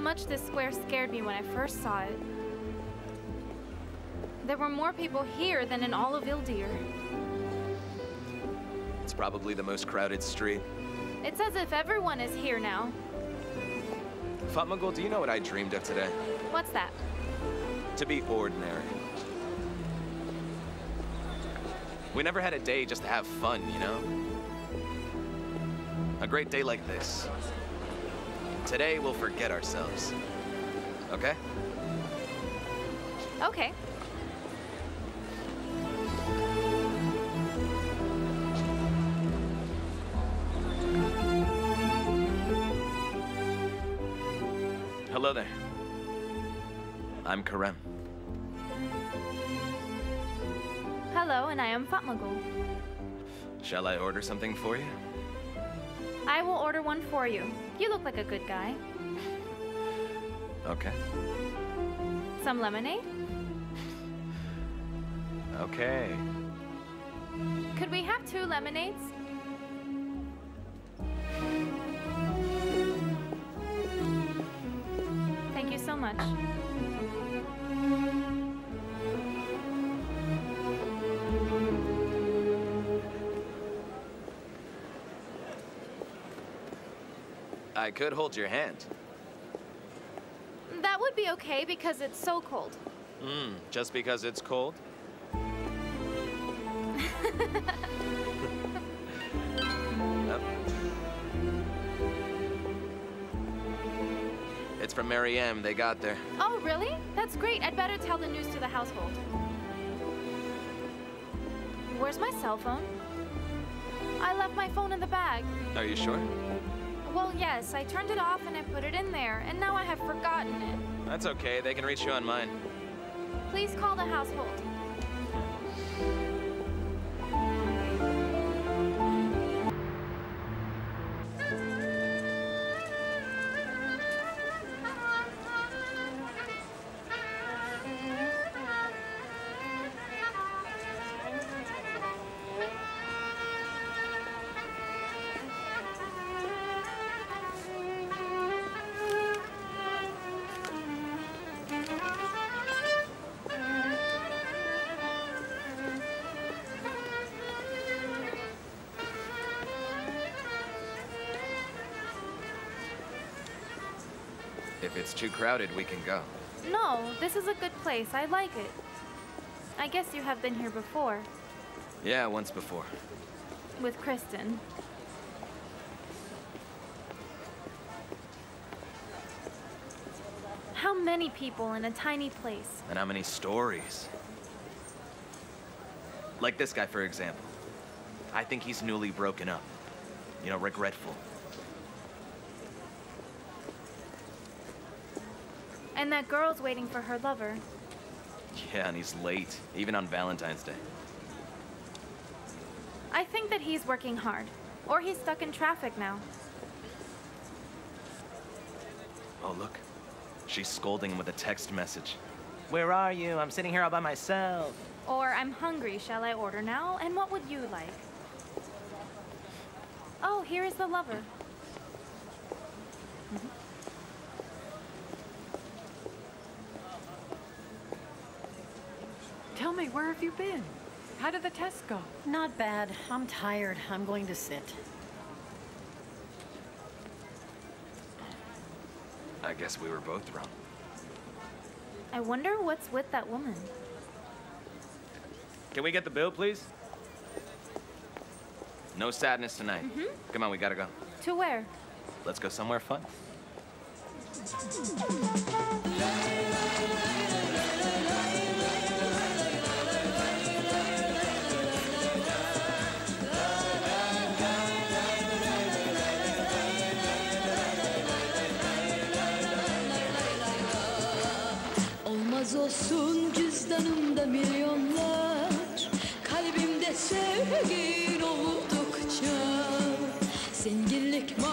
much this square scared me when I first saw it. There were more people here than in all of Ildir. It's probably the most crowded street. It's as if everyone is here now. Fatmagul, do you know what I dreamed of today? What's that? To be ordinary. We never had a day just to have fun, you know? A great day like this. Today we'll forget ourselves. Okay? Okay. Hello there. I'm Kerim. Hello, and I am Fatmagul. Shall I order something for you? I will order one for you. You look like a good guy. Okay. Some lemonade? Okay. Could we have two lemonades? Thank you so much. I could hold your hand. That would be okay because it's so cold. Hmm, just because it's cold? Yep. It's from Meryem. They got there. Oh, really? That's great. I'd better tell the news to the household. Where's my cell phone? I left my phone in the bag. Are you sure? Well, yes, I turned it off and I put it in there, and now I have forgotten it. That's okay. They can reach you on mine. Please call the household. If it's too crowded, we can go. No, this is a good place. I like it. I guess you have been here before. Yeah, once before. With Kristen. How many people in a tiny place? And how many stories? Like this guy, for example. I think he's newly broken up. You know, regretful. And that girl's waiting for her lover. Yeah, and he's late, even on Valentine's Day. I think that he's working hard. Or he's stuck in traffic now. Oh, look. She's scolding him with a text message. Where are you? I'm sitting here all by myself. Or I'm hungry, shall I order now? And what would you like? Oh, here is the lover. Where have you been? How did the test go? Not bad. I'm tired. I'm going to sit. I guess we were both wrong. I wonder what's with that woman. Can we get the bill, please? No sadness tonight. Mm-hmm. Come on, we gotta go. To where? Let's go somewhere fun. Olsun cüzdanımda milyonlar Kalbimde sevgin oldukça. Zenginlik mal